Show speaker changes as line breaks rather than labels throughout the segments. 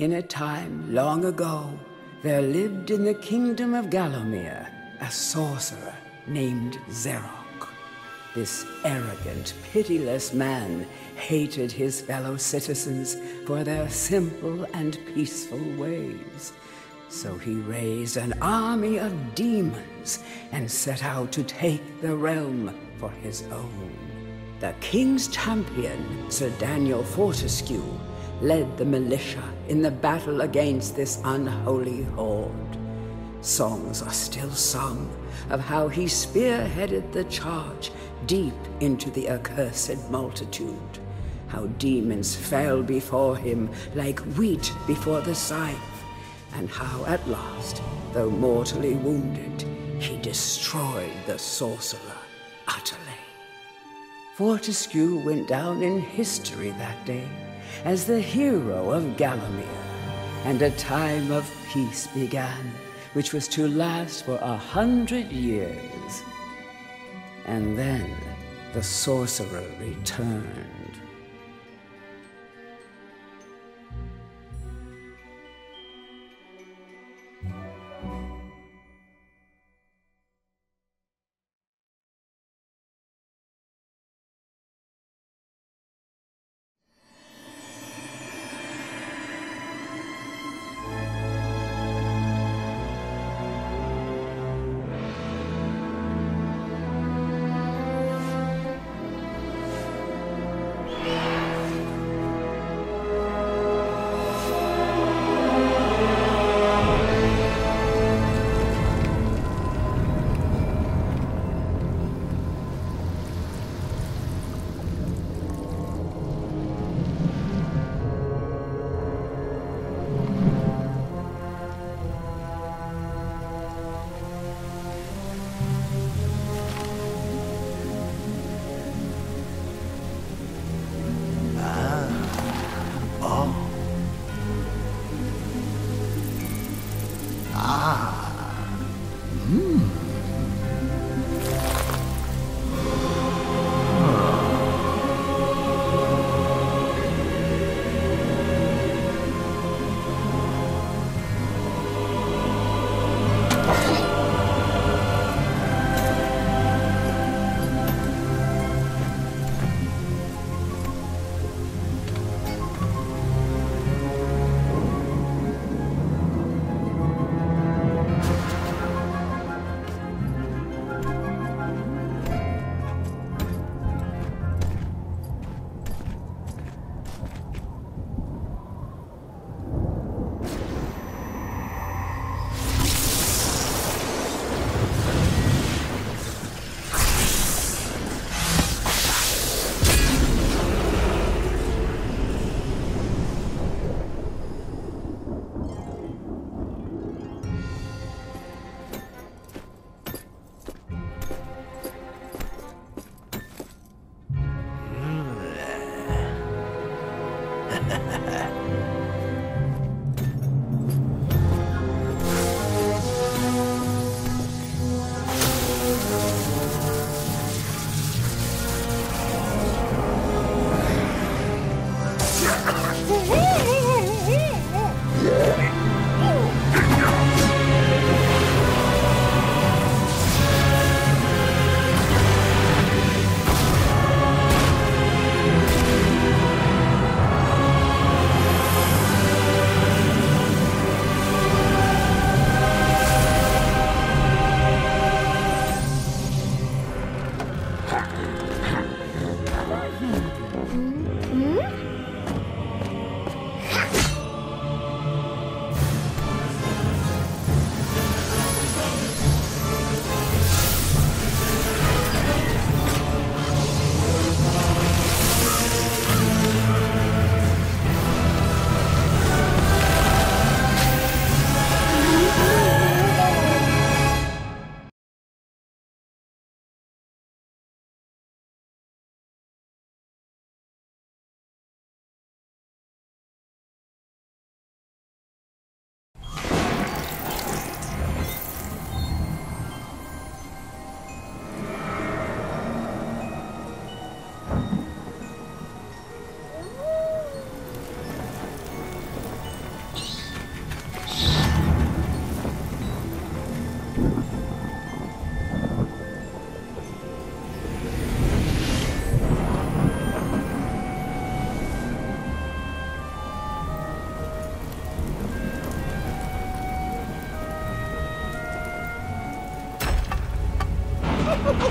In a time long ago, there lived in the kingdom of Gallowmere a sorcerer named Zarok. This arrogant, pitiless man hated his fellow citizens for their simple and peaceful ways. So he raised an army of demons and set out to take the realm for his own. The king's champion, Sir Daniel Fortescue, led the militia in the battle against this unholy horde. Songs are still sung of how he spearheaded the charge deep into the accursed multitude, how demons fell before him like wheat before the scythe, and how at last, though mortally wounded, he destroyed the sorcerer utterly. Fortescue went down in history that day as the hero of Gallowmere, and a time of peace began, which was to last for a hundred years. And then the sorcerer returned. Ha ha ha.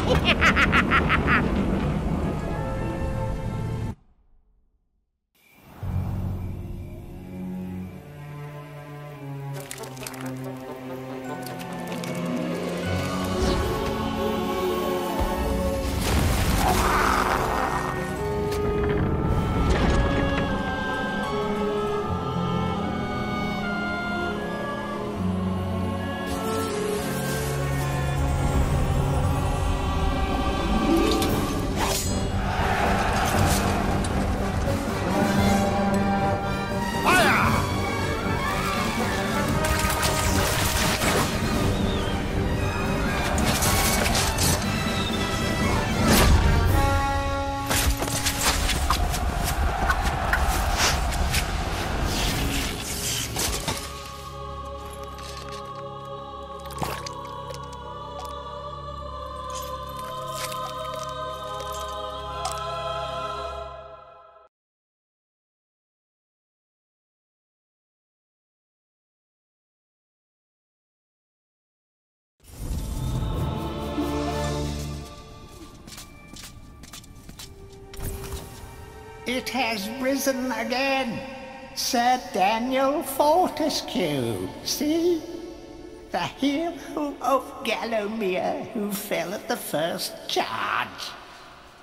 Ha ha ha ha ha ha!
It has risen again. Sir Daniel Fortescue, see? The hero of Gallowmere who fell at the first charge.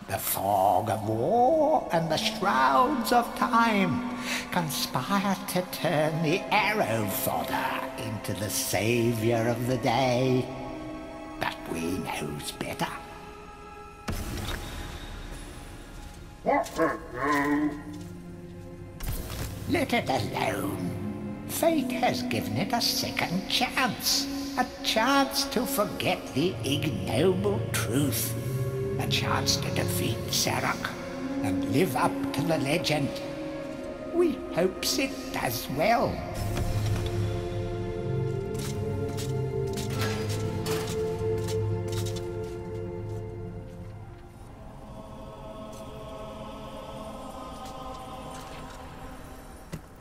The fog of war and the shrouds of time conspire to turn the arrow fodder into the savior of the day. But we knows better. Uh-huh. Let it alone. Fate has given it a second chance. A chance to forget the ignoble truth. A chance to defeat Zarok and live up to the legend. We hopes it does well.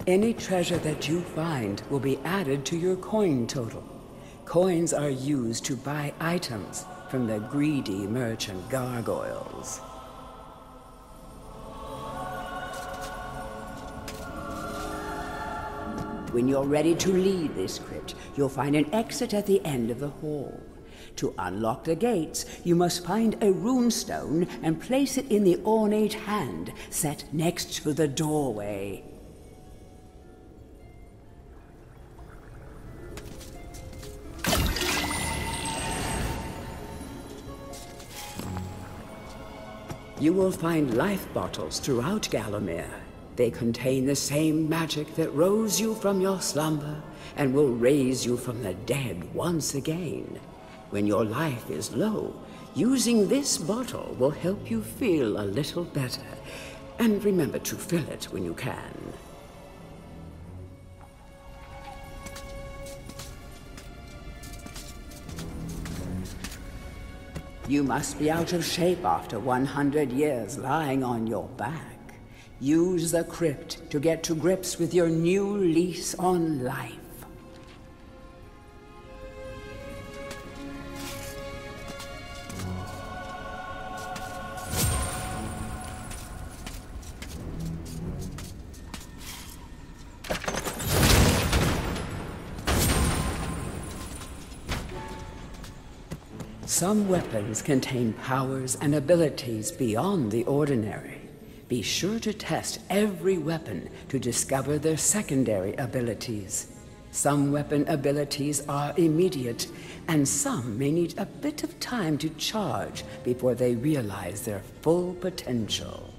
Any treasure that you find will be added to your coin total. Coins are used to buy items from the greedy merchant gargoyles. When you're ready to leave this crypt, you'll find an exit at the end of the hall. To unlock the gates, you must find a runestone and place it in the ornate hand set next to the doorway. You will find life bottles throughout Gallowmere. They contain the same magic that rose you from your slumber and will raise you from the dead once again. When your life is low, using this bottle will help you feel a little better. And remember to fill it when you can. You must be out of shape after 100 years lying on your back. Use the crypt to get to grips with your new lease on life. Some weapons contain powers and abilities beyond the ordinary. Be sure to test every weapon to discover their secondary abilities. Some weapon abilities are immediate, and some may need a bit of time to charge before they realize their full potential.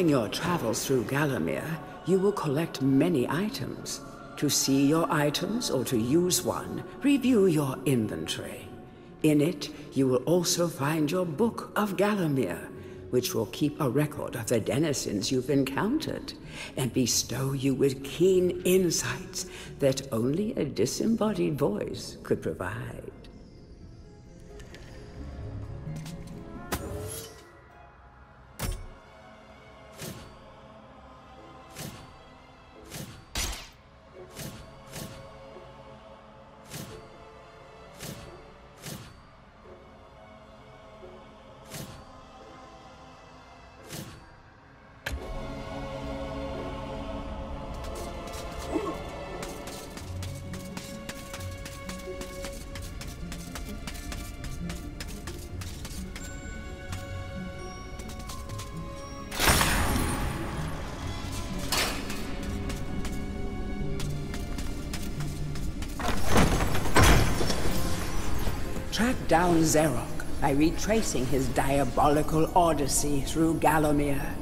During your travels through Gallowmere, you will collect many items. To see your items or to use one, review your inventory. In it, you will also find your Book of Gallowmere, which will keep a record of the denizens you've encountered and bestow you with keen insights that only a disembodied voice could provide. Track down Zarok by retracing his diabolical odyssey through Gallowmere.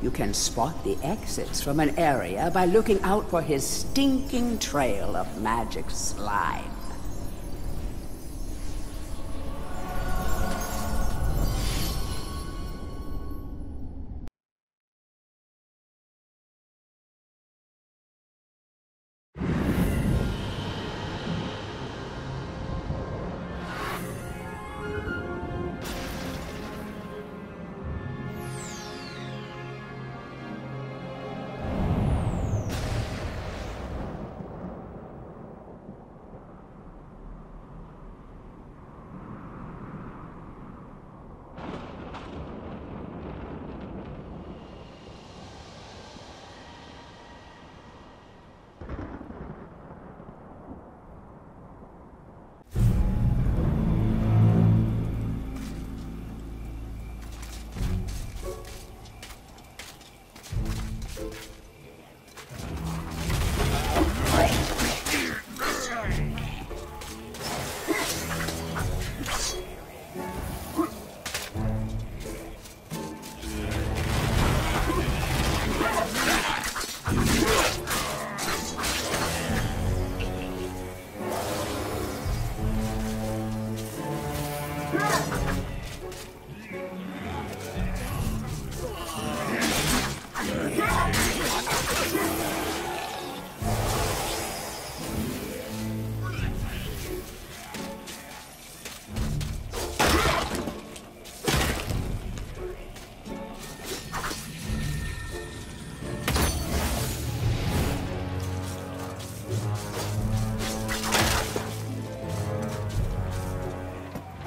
You can spot the exits from an area by looking out for his stinking trail of magic slime.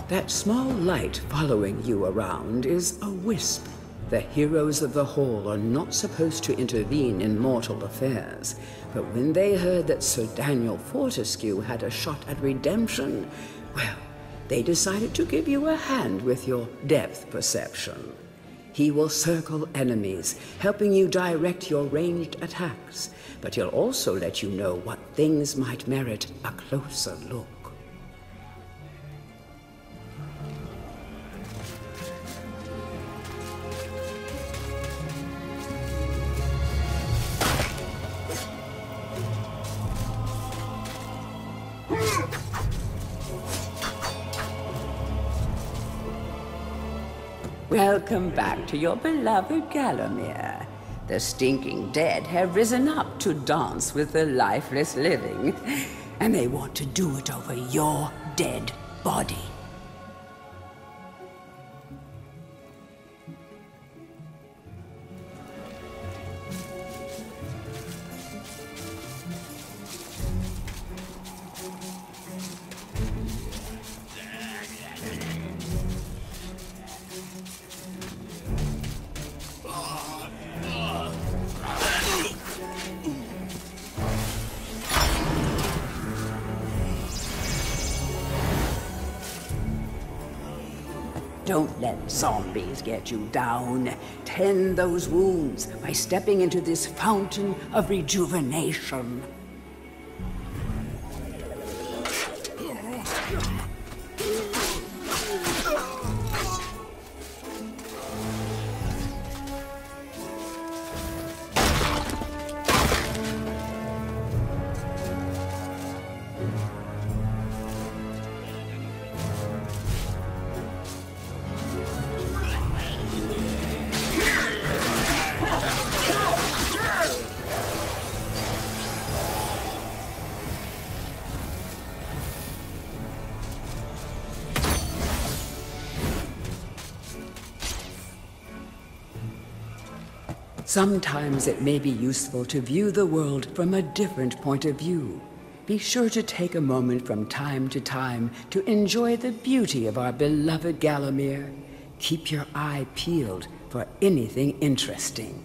That small light following you around is a wisp. The heroes of the Hall are not supposed to intervene in mortal affairs, but when they heard that Sir Daniel Fortescue had a shot at redemption, well, they decided to give you a hand with your depth perception. He will circle enemies, helping you direct your ranged attacks, but he'll also let you know what things might merit a closer look. Welcome back to your beloved Gallowmere. The stinking dead have risen up to dance with the lifeless living, and they want to do it over your dead body. Get you down. Tend those wounds by stepping into this fountain of rejuvenation. Sometimes it may be useful to view the world from a different point of view. Be sure to take a moment from time to time to enjoy the beauty of our beloved Gallowmere. Keep your eye peeled for anything interesting.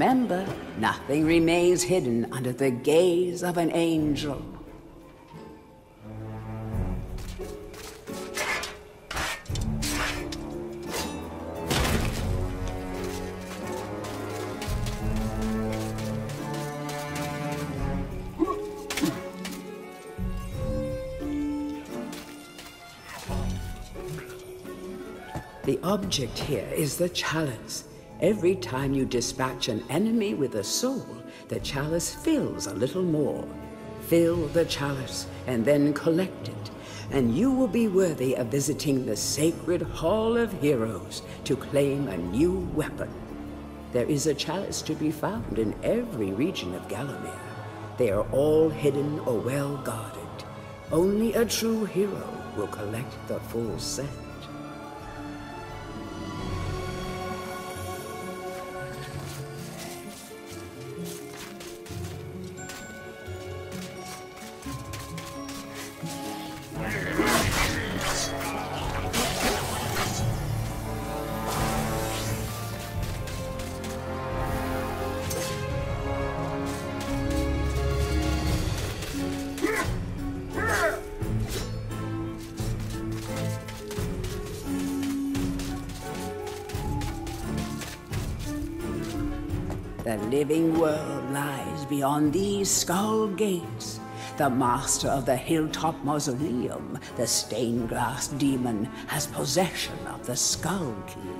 Remember, nothing remains hidden under the gaze of an angel. The object here is the chalice. Every time you dispatch an enemy with a soul, the chalice fills a little more. Fill the chalice and then collect it, and you will be worthy of visiting the sacred Hall of Heroes to claim a new weapon. There is a chalice to be found in every region of Gallowmere. They are all hidden or well guarded. Only a true hero will collect the full set. Living world lies beyond these skull gates. The master of the hilltop mausoleum, the stained glass demon, has possession of the skull key.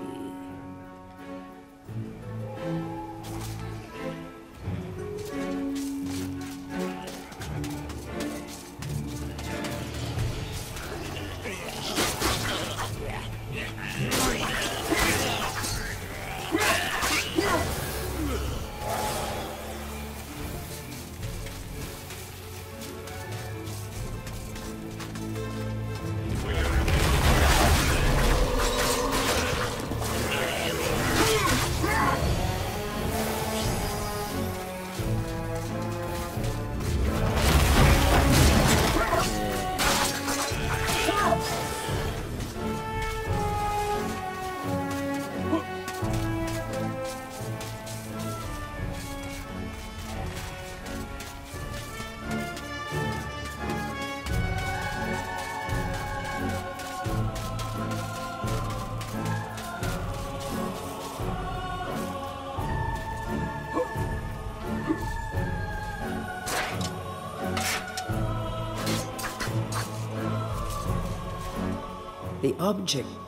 Object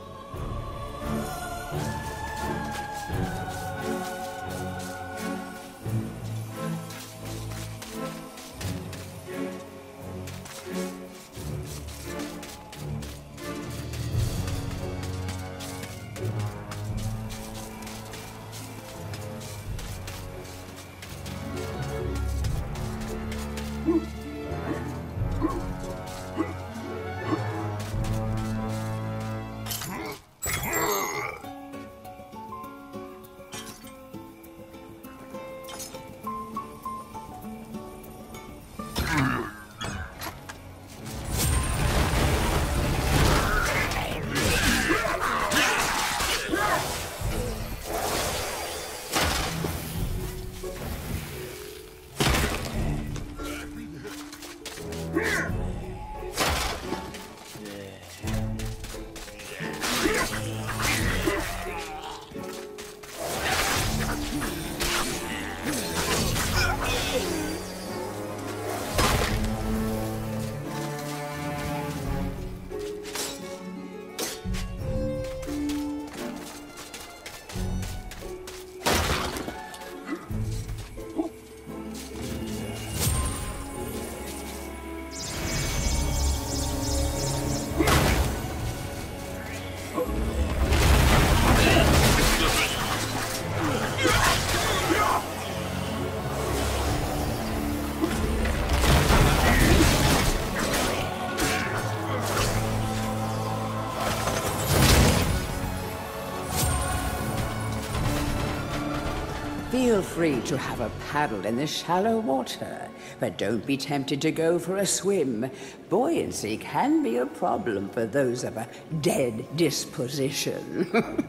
free to have a paddle in the shallow water, but don't be tempted to go for a swim. Buoyancy can be a problem for those of a dead disposition.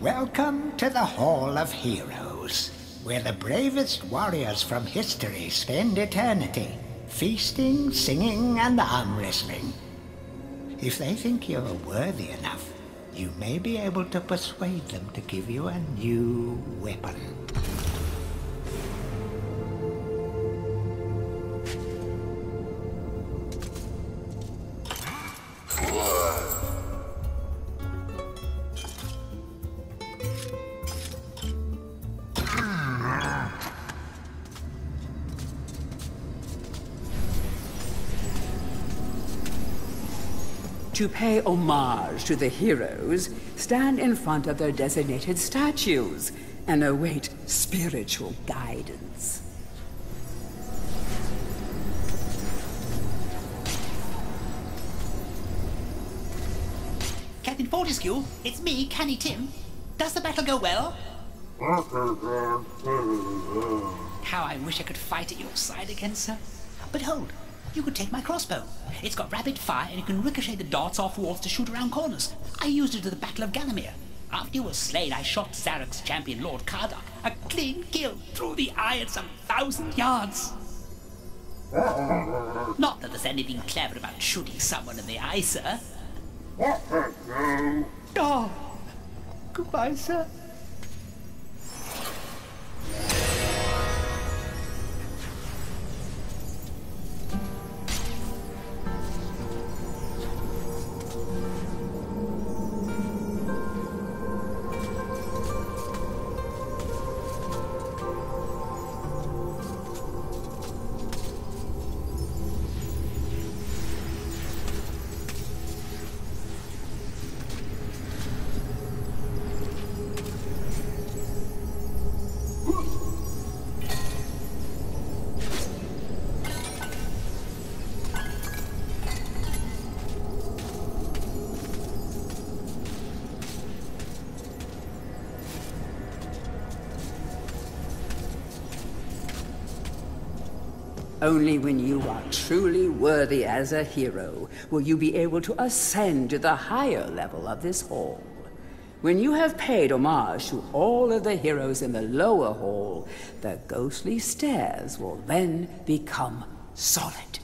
Welcome to the Hall of Heroes, where the bravest warriors from history spend eternity, feasting, singing, and arm wrestling. If they think you're worthy enough, you may be able to persuade them to give you a new weapon.
To pay homage to the heroes, stand in front of their designated statues and await spiritual guidance.
Captain Fortescue, it's me, Canny Tim. Does the battle go well? How I wish I could fight at your side again, sir. But hold, you could take my crossbow. It's got rapid fire and it can ricochet the darts off walls to shoot around corners. I used it at the Battle of Gallowmere. After you were slain, I shot Zarok's champion, Lord Kardok. A clean kill through the eye at some thousand yards. Not that there's anything clever about shooting someone in the eye, sir. Oh, goodbye, sir.
Only when you are truly worthy as a hero will you be able to ascend to the higher level of this hall. When you have paid homage to all of the heroes in the lower hall, the ghostly stairs will then become solid.